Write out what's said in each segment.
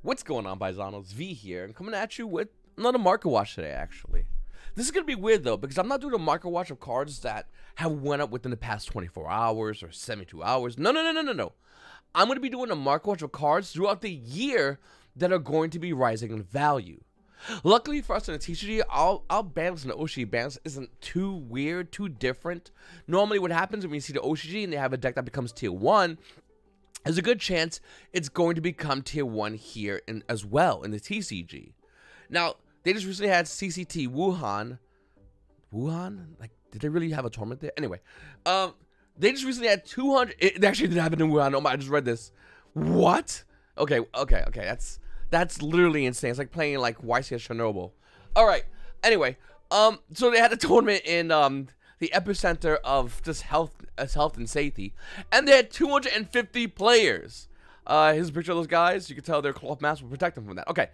What's going on, Paisanos? V here, and coming at you with another market watch today, actually. This is going to be weird, though, because I'm not doing a market watch of cards that have went up within the past 24 hours or 72 hours. No, no, no, no, no, no. I'm going to be doing a market watch of cards throughout the year that are going to be rising in value. Luckily for us in the TCG, our, our balance and the OCG balance isn't too weird, too different. Normally what happens when you see the OCG and they have a deck that becomes tier 1, there's a good chance it's going to become tier 1 here as well in the TCG. Now, they just recently had CCT Wuhan. Wuhan? Like, did they really have a tournament there? Anyway, um, they just recently had 200. It actually did happen in Wuhan. Oh my, I just read this. What? Okay, okay, okay. That's that's literally insane. It's like playing like YCS Chernobyl. All right. Anyway, um, so they had a tournament in um the epicenter of just health, health and safety, and they had 250 players. Uh, here's a picture of those guys. You can tell their cloth masks will protect them from that. Okay.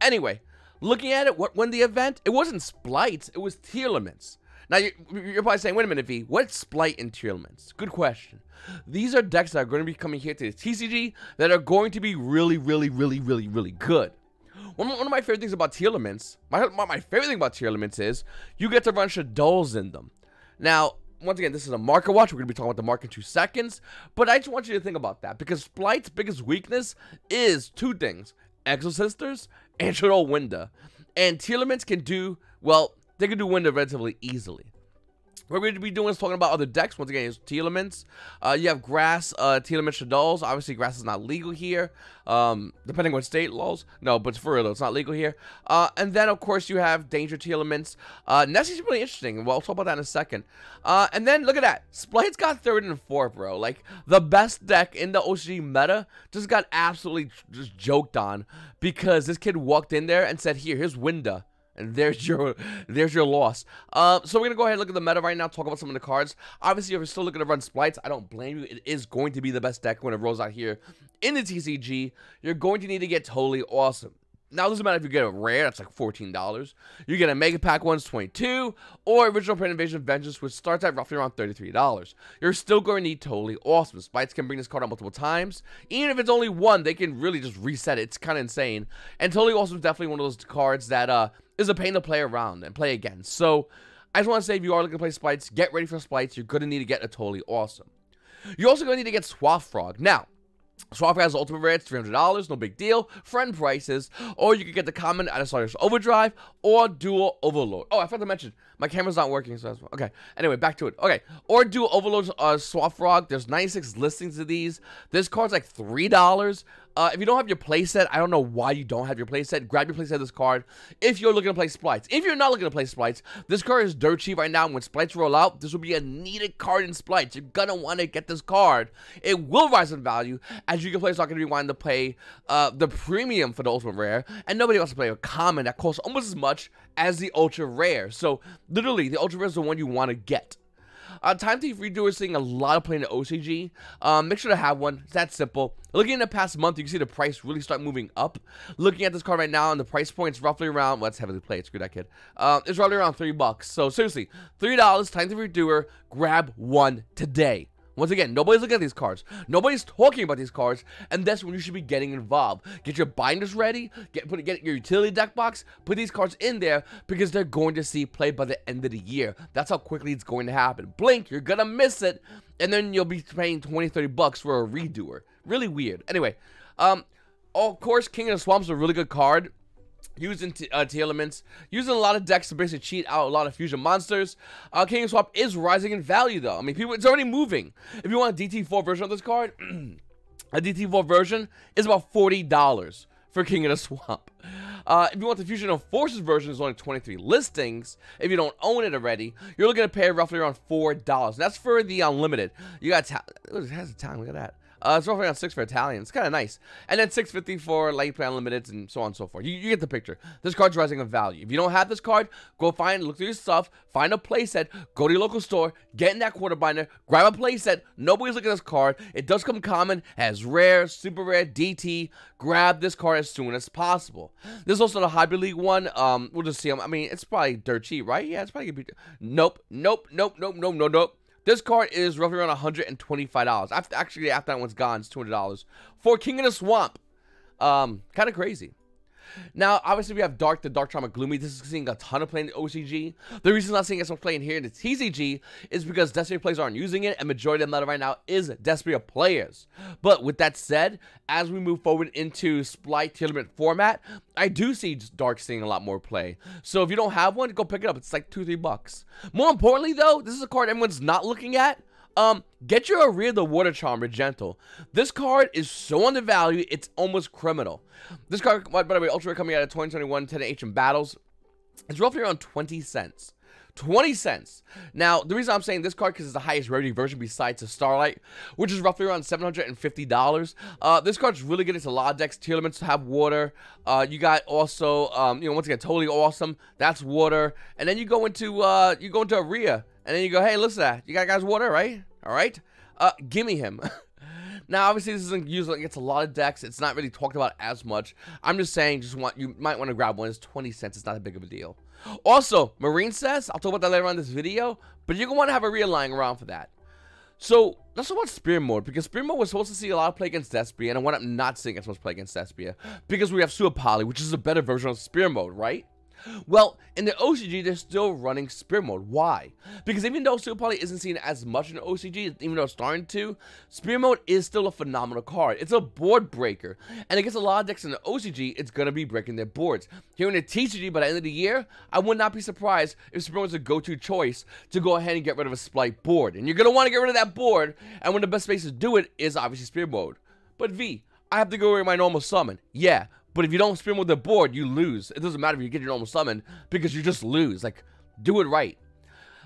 Anyway, looking at it, what when the event, it wasn't Splights, it was Tearlaments. Now, you're, you're, probably saying, wait a minute, V, what's Splight and Tearlaments? Good question. These are decks that are going to be coming here to the TCG that are going to be really, really, really, really, really good. One, one of my favorite things about Tearlaments, my, my favorite thing about Tearlaments is you get to run Shaddolls in them. Now, once again, this is a market watch. We're going to be talking about the market in two seconds. But I just want you to think about that because Splight's biggest weakness is two things Exosisters and Shaddoll Winda. And Tearlaments can do, well, they can do Winda relatively easily. What we're going to be doing is talking about other decks. Once again, it's Tearlaments. Uh, you have Grass, uh, Tearlament Shaddolls. Obviously, Grass is not legal here, um, depending on state laws. No, but for real, it's not legal here. Uh, and then, of course, you have Danger Tearlaments. Uh, Nessie's really interesting. Well, I'll talk about that in a second. Uh, and then, look at that. Splight's got third and fourth, bro. Like, the best deck in the OCG meta just got absolutely just joked on because this kid walked in there and said, here, here's Winda. And there's your there's your loss. Uh, so we're gonna go ahead and look at the meta right now, talk about some of the cards. Obviously, if you're still looking to run Splights, I don't blame you. It is going to be the best deck when it rolls out here in the TCG. You're going to need to get Toadally Awesome. Now, it doesn't matter if you get a rare, that's like $14. You get a Mega Pack one's 22 or Original Print Invasion of Vengeance, which starts at roughly around $33. You're still going to need Toadally Awesome. Splights can bring this card out multiple times. Even if it's only one, they can really just reset it. It's kind of insane. And Toadally Awesome is definitely one of those cards that uh, is a pain to play around and play again. So, I just want to say, if you are looking to play Splights, get ready for Splights. You're going to need to get a Toadally Awesome. You're also going to need to get Swap Frog. Now, Swap has ultimate rare, $300, no big deal. Friend prices, or you could get the common Starter's Overdrive or Duel Overload. Oh, I forgot to mention, my camera's not working, so that's, okay. Anyway, back to it. Okay, or Duel Overload uh, Swap Frog. There's 96 listings of these. This card's like $3. Uh, if you don't have your playset, I don't know why you don't have your playset. Grab your playset this card if you're looking to play Splights. If you're not looking to play Splights, this card is dirt cheap right now. When Splights roll out, this will be a needed card in Splights. You're going to want to get this card. It will rise in value as you can play not to be wanting to play uh, the premium for the Ultimate Rare, and nobody wants to play a common that costs almost as much as the Ultra Rare. So, literally, the Ultra Rare is the one you want to get. Uh, Time Thief Redo is seeing a lot of playing the OCG. Um, make sure to have one. It's that simple. Looking at the past month, you can see the price really start moving up. Looking at this card right now, and the price point is roughly around, well, it's heavily played. Screw that kid. Uh, it's roughly around three bucks. So seriously, three dollars. Time Thief Redoer. Grab one today. Once again, nobody's looking at these cards. Nobody's talking about these cards, and that's when you should be getting involved. Get your binders ready. Get put get your utility deck box. Put these cards in there because they're going to see play by the end of the year. That's how quickly it's going to happen. Blink, you're gonna miss it, and then you'll be paying 20, 30 bucks for a redoer. Really weird. Anyway, um, of course, King of the Swamp is a really good card using uh, Tearlaments, using a lot of decks to basically cheat out a lot of fusion monsters. Uh, King of Swamp is rising in value though. I mean, people, it's already moving. If you want a DT4 version of this card, a DT4 version is about $40 for King of the Swamp. Uh, if you want the Fusion of Forces version, it's only 23 listings. If you don't own it already, you're looking to pay roughly around $4. that's for the unlimited. You got, it has a time, look at that. Uh, it's roughly around six for Italian. It's kind of nice. And then 650 for light plan limited and so on and so forth. You, you, get the picture. This card's rising in value. If you don't have this card, go find, look through your stuff, find a playset, go to your local store, get in that quarter binder, grab a playset. Nobody's looking at this card. It does come common, as rare, super rare, DT. Grab this card as soon as possible. There's also the Hybrid League one. Um, we'll just see. I mean, it's probably dirt cheap, right? Yeah, it's probably gonna be. Nope, nope, nope, nope, nope, nope, nope. This card is roughly around $125. After, actually, after that one's gone, it's $200. For King of the Swamp, Um, kind of crazy. Now, obviously, we have Dharc, the Dark Charmer Gloomy. This is seeing a ton of play in the OCG. The reason I'm not seeing as much playing here in the TCG is because Despia players aren't using it, and majority of the meta right now is Despia players. But with that said, as we move forward into Splight Tournament format, I do see Dharc seeing a lot more play. So if you don't have one, go pick it up. It's like two, three bucks. More importantly, though, this is a card everyone's not looking at. Um, get your Aria the Water Charmer gentle. This card is so undervalued, it's almost criminal. This card, by the way, Ultra coming out of 2021 10 Ancient Battles, it's roughly around 20 cents. 20 cents. Now, the reason I'm saying this card because it's the highest rarity version besides the Starlight, which is roughly around $750. Uh, this card's really good. It's a lot of decks, Tearlaments have water. Uh, you got also, um, you know, once again, Toadally Awesome. That's water. And then you go into, uh, you go into Aria. And then you go, hey, listen. You got guys water, right? All right. Uh, gimme him. now, obviously, this isn't usually against a lot of decks. It's not really talked about as much. I'm just saying, just want you might want to grab one. It's 20 cents. It's not that big of a deal. Also, Marincess, I'll talk about that later on in this video, but you're to want to have a real lying around for that. So, let's talk about Spirit Mode, because Spear Mode was supposed to see a lot of play against Despia, and I want up not seeing as much play against Despia, because we have Poly, which is a better version of Spear Mode, right? Well, in the OCG, they're still running Spear Mode. Why? Because even though Super Poly isn't seen as much in the OCG, even though it's starting to, Spear Mode is still a phenomenal card. It's a board breaker. And against a lot of decks in the OCG, it's going to be breaking their boards. Here in the TCG, by the end of the year, I would not be surprised if Spear Mode is a go-to choice to go ahead and get rid of a Splight board. And you're going to want to get rid of that board, and one of the best ways to do it is obviously Spear Mode. But V, I have to go with my normal summon. Yeah, but if you don't spin with the board, you lose. It doesn't matter if you get your normal summon because you just lose. Like, do it right.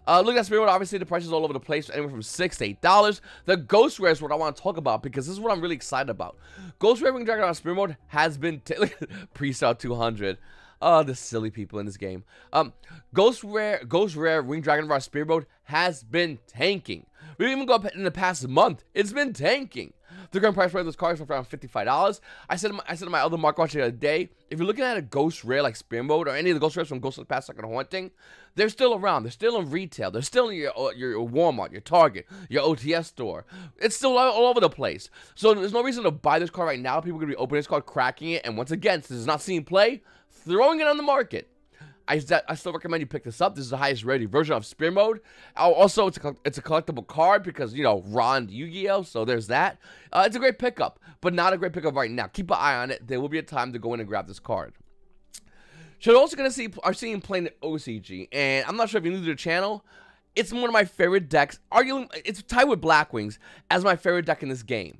Uh, look at Spirit Mode, obviously the prices all over the place, anywhere from six to eight dollars. The Ghost Rare is what I want to talk about because this is what I'm really excited about. Ghost Rare Ring Dragon on Spirit Mode has been pre-sale 200. Oh, the silly people in this game. Um, Ghost Rare, Ghost Rare Ring Dragon Spirit Mode has been tanking. We even go up in the past month. It's been tanking. The current price for this car is around $55. I said I said to my other market watch the other day, if you're looking at a Ghost Rare like Spirit Mode or any of the Ghost Rares from Ghost of the Past Second Haunting, they're still around. They're still in retail. They're still in your, uh, your, Walmart, your Target, your OTS store. It's still all, all, over the place. So there's no reason to buy this car right now. People are going to be opening this car, cracking it, and once again, since it's not seeing play, throwing it on the market. I, I still recommend you pick this up. This is the highest rated version of Spear Mode. Also, it's a, it's a collectible card because, you know, Ron Yu-Gi-Oh! So there's that. Uh, it's a great pickup, but not a great pickup right now. Keep an eye on it. There will be a time to go in and grab this card. So also going to see, are seeing playing OCG. And I'm not sure if you're new to the channel. It's one of my favorite decks. Arguing, it's tied with Blackwings as my favorite deck in this game.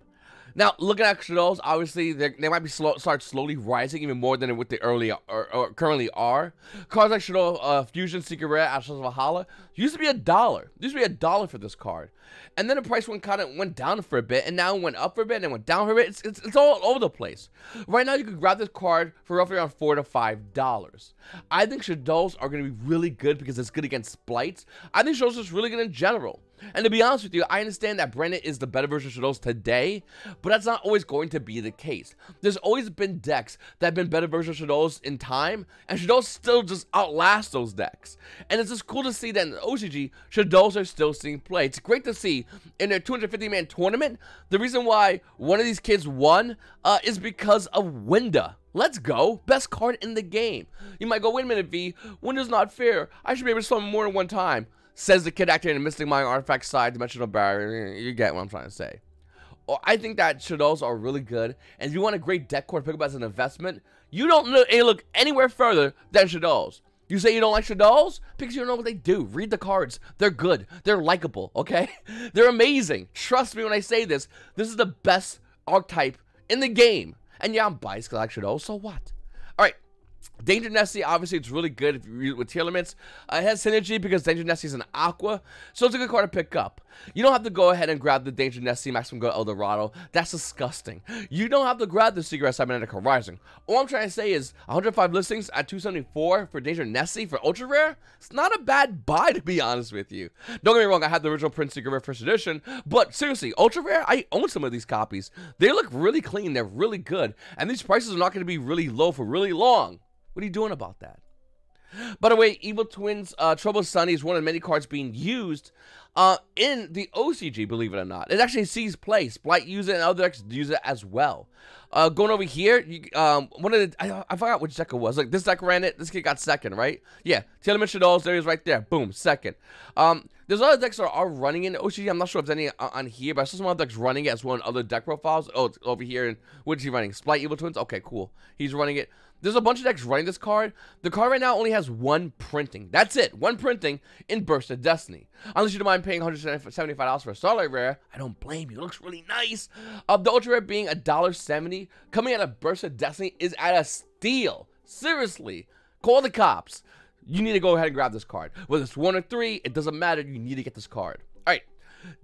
Now, looking at Shaddolls, obviously they might be slow, start slowly rising even more than what they early or, or currently are. Cards like Shaddoll uh, Fusion, Secret Rare, Ashes of Valhalla used to be a dollar. Used to be a dollar for this card, and then the price went kind of went down for a bit, and now it went up for a bit, and it went down for a bit. It's, it's, it's all over the place. Right now, you can grab this card for roughly around four to five dollars. I think Shaddolls are going to be really good because it's good against Splights. I think Shaddolls is really good in general. And to be honest with you, I understand that Branded is the better version of Shaddolls today, but that's not always going to be the case. There's always been decks that have been better versions of Shaddolls in time, and Shaddolls still just outlast those decks. And it's just cool to see that in OCG, Shaddolls are still seeing play. It's great to see in their 250-man tournament, the reason why one of these kids won uh, is because of Winda. Let's go. Best card in the game. You might go, wait a minute, V. Winda's not fair. I should be able to summon more than one time. Says the kid acting in Mystic Mine Artifact side, Dimensional Barrier. You get what I'm trying to say. Oh, I think that Shaddolls are really good. And if you want a great deck core to pick up as an investment, you don't look, eh, look anywhere further than Shaddolls. You say you don't like Shaddolls? Because you don't know what they do. Read the cards. They're good. They're likable, okay? They're amazing. Trust me when I say this. This is the best archetype in the game. And yeah, I'm biased because I like Shaddolls, so what? Alright, Danger Nessie, obviously, it's really good you with Tearlaments. Uh, it has synergy because Danger Nessie is an aqua, so it's a good card to pick up. You don't have to go ahead and grab the Danger Nessie Maximum Gold El Dorado. That's disgusting. You don't have to grab the Secret Cybernetic Horizon. All I'm trying to say is 105 listings at 274 for Danger Nessie for Ultra Rare. It's not a bad buy, to be honest with you. Don't get me wrong, I have the original Prince Secret Rare First Edition, but seriously, Ultra Rare, I own some of these copies. They look really clean. They're really good, and these prices are not going to be really low for really long. What are you doing about that? By the way, Evil Twins uh, Trouble Sunny is one of many cards being used uh, in the OCG, believe it or not. It actually sees play. Splight use it and other decks use it as well. Uh, going over here, you, um, one of the, I, I forgot which deck it was. Like, this deck ran it. This kid got second, right? Yeah. Taylor Shaddolls, there he is right there. Boom, second. Um, there's other decks that are running in OCG. I'm not sure if there's any on here, but I saw some other decks running it as well in other deck profiles. Oh, it's over here. And what is he running? Splight Evil Twins? Okay, cool. He's running it. There's a bunch of decks running this card. The card right now only has one printing. That's it. One printing in Burst of Destiny. Unless you don't mind paying $175 for a Starlight Rare, I don't blame you. It looks really nice. Uh, the Ultra Rare being $1.70, coming out of Burst of Destiny is at a steal. Seriously. Call the cops. You need to go ahead and grab this card. Whether it's one or three, it doesn't matter. You need to get this card. All right.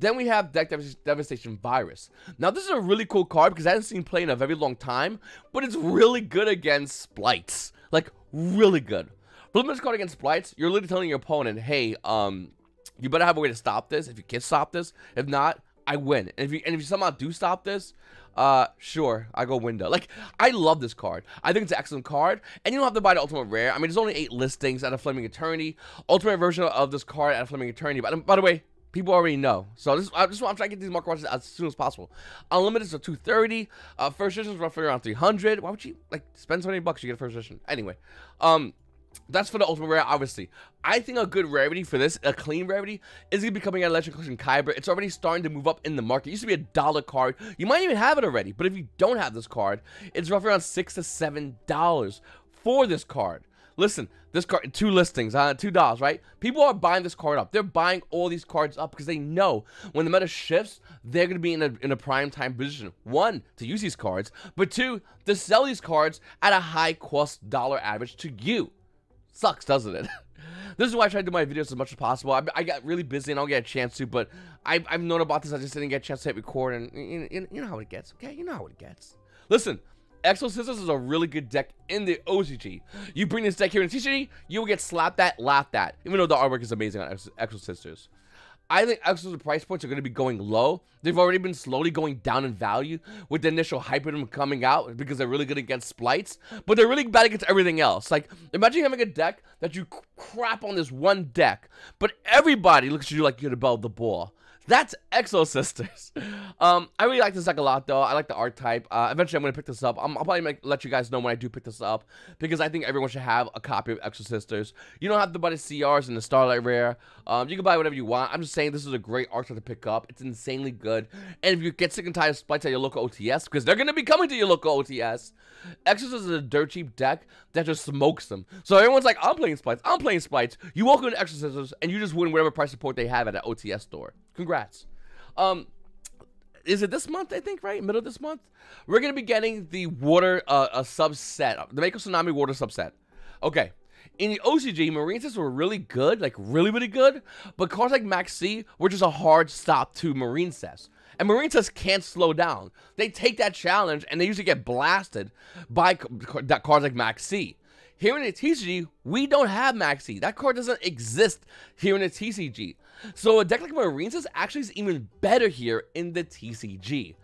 Then we have Deck Devastation Virus. Now, this is a really cool card because I haven't seen play in a very long time, but it's really good against Splights. Like, really good. Flip this card against Splights, you're literally telling your opponent, hey, um, you better have a way to stop this. If you can stop this, if not, I win. And if you and if you somehow do stop this, uh, sure, I go Winda. Like, I love this card. I think it's an excellent card, and you don't have to buy the Ultimate Rare. I mean, there's only eight listings at a Flaming Eternity. Ultimate version of this card at a Flaming Eternity. But by the way, people already know. So this, I just want to try to get these market watches as soon as possible. Unlimited is a 230. Uh, first edition is roughly around 300. Why would you like spend 20 bucks? You get a first edition anyway. Um, that's for the ultimate rare, obviously. I think a good rarity for this, a clean rarity, is going to be coming out of Legend Collection Kaiba. It's already starting to move up in the market. It used to be a dollar card. You might even have it already, but if you don't have this card, it's roughly around six to seven dollars for this card. Listen, this card, two listings, uh, two dollars, right? People are buying this card up. They're buying all these cards up because they know when the meta shifts, they're going to be in a, in a prime time position. One, to use these cards, but two, to sell these cards at a high cost dollar average to you. Sucks, doesn't it? this is why I try to do my videos as much as possible. I, I got really busy and I don't get a chance to, but I, I've known about this. I just didn't get a chance to hit record, and you, you know how it gets, okay? You know how it gets. Listen, Exo Sisters is a really good deck in the OCG. You bring this deck here in TCG, you will get slapped at, laughed at, even though the artwork is amazing on Exo Sisters. I think Exo's price points are going to be going low. They've already been slowly going down in value with the initial hype of them coming out because they're really good against Splights, but they're really bad against everything else. Like, imagine having a deck that you crap on this one deck, but everybody looks at you like you're above the ball. That's Exo Sisters. Um, I really like this deck a lot, though. I like the archetype. Uh, eventually, I'm going to pick this up. i will probably make, let you guys know when I do pick this up because I think everyone should have a copy of Exo Sisters. You don't have to buy the CRs and the Starlight Rare. Um, you can buy whatever you want. I'm just saying this is a great archetype to pick up. It's insanely good. And if you get sick and tired of Splights at your local OTS, because they're going to be coming to your local OTS, Exo is a dirt cheap deck that just smokes them. So everyone's like, I'm playing Splights. I'm playing Splights. You walk into Exo Sisters and you just win whatever price support they have at an OTS store. Congrats. Um, is it this month? I think right, middle of this month. We're gonna be getting the water uh, a subset, the Mako Tsunami water subset. Okay. In the OCG, Marincess were really good, like really, really good, but cards like Maxx C were just a hard stop to Marincess. And Marincess can't slow down. They take that challenge and they usually get blasted by cards like Maxx C. Here in the TCG, we don't have Maxx C. That card doesn't exist here in the TCG. So a deck like Marincess actually is even better here in the TCG.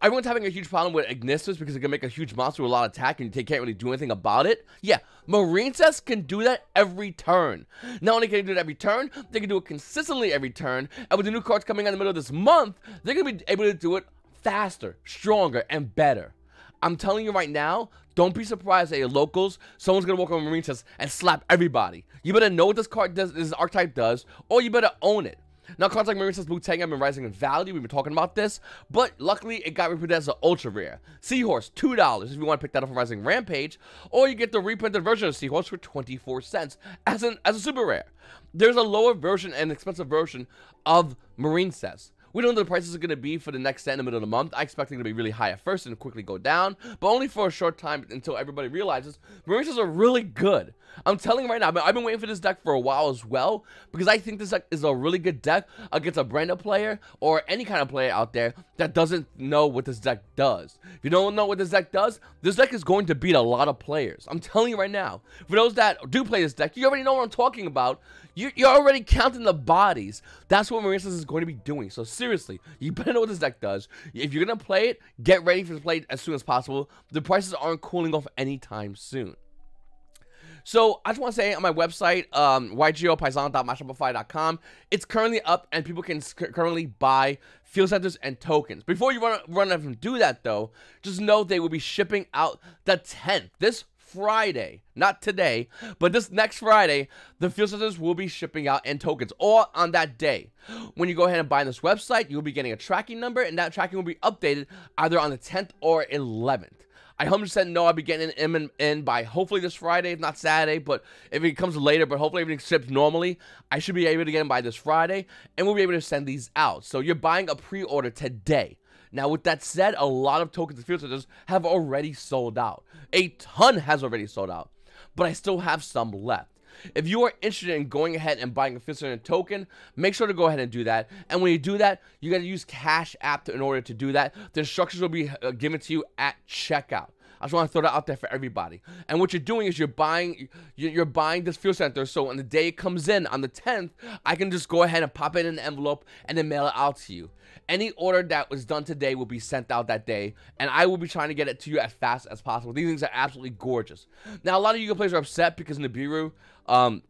Everyone's having a huge problem with Ignister because it can make a huge monster with a lot of attack and you can't really do anything about it. Yeah, Marincess can do that every turn. Not only can they do it every turn, they can do it consistently every turn. And with the new cards coming out in the middle of this month, they're going to be able to do it faster, stronger, and better. I'm telling you right now, don't be surprised at your locals. Someone's gonna walk on Marincess and slap everybody. You better know what this card does, this archetype does, or you better own it. Now, cards like Marincess Blue Tang have been rising in value. We've been talking about this, but luckily it got reprinted as an ultra rare. Seahorse, $2 if you want to pick that up from Rising Rampage, or you get the reprinted version of Seahorse for 24 cents as, an, as a super rare. There's a lower version and expensive version of Marincess. We don't know the prices are going to be for the next set in the middle of the month. I expect them to be really high at first and quickly go down, but only for a short time until everybody realizes Marincess are really good. I'm telling you right now, I've been waiting for this deck for a while as well, because I think this deck is a really good deck against a brand new player or any kind of player out there that doesn't know what this deck does. If you don't know what this deck does, this deck is going to beat a lot of players. I'm telling you right now. For those that do play this deck, you already know what I'm talking about. You, are already counting the bodies. That's what Marincess is going to be doing. So seriously, you better know what this deck does. If you're going to play it, get ready for the play as soon as possible. The prices aren't cooling off anytime soon. So I just want to say on my website, um, it's currently up and people can currently buy field centers and tokens. Before you run run and do that though, just know they will be shipping out the 10th. This Friday, not today, but this next Friday, the field centers will be shipping out and tokens, or on that day. When you go ahead and buy this website, you'll be getting a tracking number, and that tracking will be updated either on the 10th or 11th. I 100% know I'll be getting an in, in by hopefully this Friday, if not Saturday. But if it comes later, but hopefully everything ships normally, I should be able to get them by this Friday, and we'll be able to send these out. So you're buying a pre-order today. Now, with that said, a lot of tokens and centers have already sold out. A ton has already sold out, but I still have some left. If you are interested in going ahead and buying a field center token, make sure to go ahead and do that. And when you do that, you got to use Cash App in order to do that. The instructions will be uh, given to you at checkout. I just want to throw that out there for everybody. And what you're doing is you're buying you're buying this field center. So when the day it comes in on the 10th, I can just go ahead and pop it in an envelope and then mail it out to you. Any order that was done today will be sent out that day, and I will be trying to get it to you as fast as possible. These things are absolutely gorgeous. Now, a lot of you players are upset because Nibiru, um,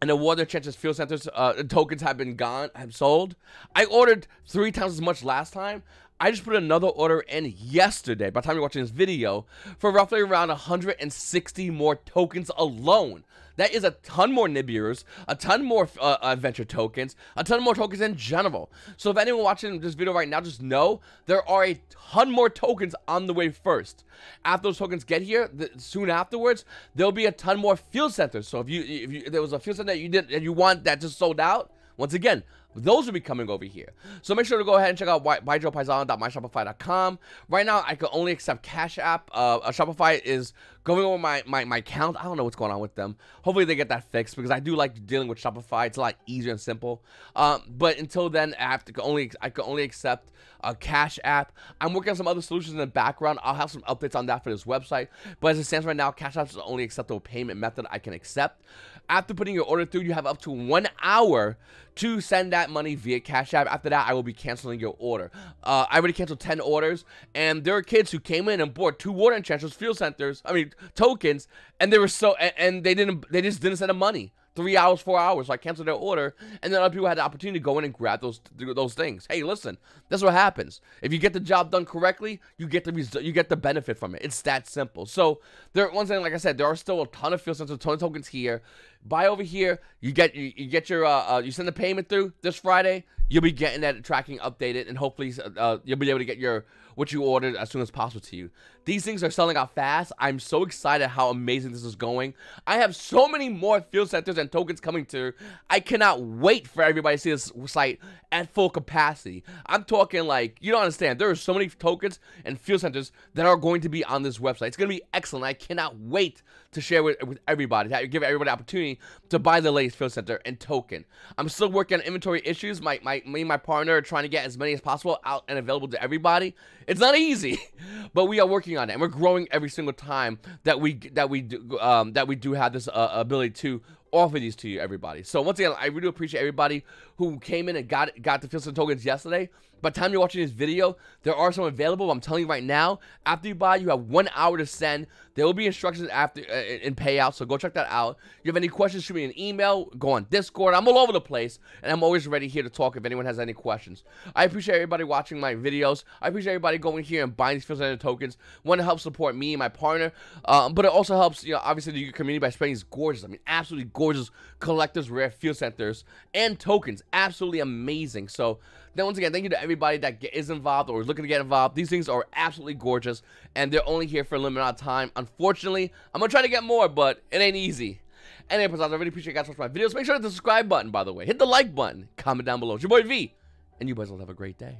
and the water chances field centers uh, tokens have been gone, have sold. I ordered three times as much last time. I just put another order in yesterday, by the time you're watching this video, for roughly around 160 more tokens alone. That is a ton more Nibirus, a ton more uh, adventure tokens, a ton more tokens in general. So if anyone watching this video right now, just know there are a ton more tokens on the way first. After those tokens get here, soon afterwards, there'll be a ton more field centers. So if you if, you, there was a field center that you did and you want that just sold out, once again, those will be coming over here. So make sure to go ahead and check out ygopaisano.myshopify.com. Right now, I can only accept Cash App. Uh, Shopify is going over my, my, my account. I don't know what's going on with them. Hopefully they get that fixed because I do like dealing with Shopify. It's a lot easier and simple. Um, but until then, I have to only I can only accept a Cash App. I'm working on some other solutions in the background. I'll have some updates on that for this website. But as it stands right now, Cash App is the only acceptable payment method I can accept. After putting your order through, you have up to one hour to send that money via Cash App. After that, I will be canceling your order. Uh, I already canceled 10 orders, and there are kids who came in and bought two water enchanters, field centers, I mean, tokens, and they were so, and, and they didn't, they just didn't send the money three hours, four hours. So I canceled their order, and then other people had the opportunity to go in and grab those those things. Hey, listen, that's what happens. If you get the job done correctly, you get the you get the benefit from it. It's that simple. So there, once again, like I said, there are still a ton of field centers, ton of tokens here. Buy over here. You get you, you get your uh, uh, you send the payment through this Friday. You'll be getting that tracking updated, and hopefully uh, you'll be able to get your what you ordered as soon as possible to you. These things are selling out fast. I'm so excited how amazing this is going. I have so many more field centers and tokens coming to. I cannot wait for everybody to see this site at full capacity. I'm talking like, you don't understand. There are so many tokens and field centers that are going to be on this website. It's going to be excellent. I cannot wait to share with, with everybody, give everybody the to buy the latest field center and token. I'm still working on inventory issues. My, my, me and my partner are trying to get as many as possible out and available to everybody. It's not easy, but we are working on it, and we're growing every single time that we that we do, um, that we do have this uh, ability to offer these to you, everybody. So once again, I really appreciate everybody who came in and got got the Field center tokens yesterday. By the time you're watching this video, there are some available. I'm telling you right now, after you buy, you have one hour to send. There will be instructions after uh, in payout, so go check that out. If you have any questions, shoot me an email. Go on Discord. I'm all over the place, and I'm always ready here to talk if anyone has any questions. I appreciate everybody watching my videos. I appreciate everybody going here and buying these Field tokens. Want to help support me and my partner, um, but it also helps, you know, obviously the community by spreading these gorgeous, I mean, absolutely gorgeous collectors, rare field centers, and tokens. Absolutely amazing. So then once again, thank you to everybody that get, is involved or is looking to get involved. These things are absolutely gorgeous, and they're only here for a limited amount of time. Unfortunately, I'm to try to get more, but it ain't easy. Anyways, I really appreciate you guys watching my videos. Make sure to hit the subscribe button, by the way. Hit the like button. Comment down below. It's your boy V, and you guys will have a great day.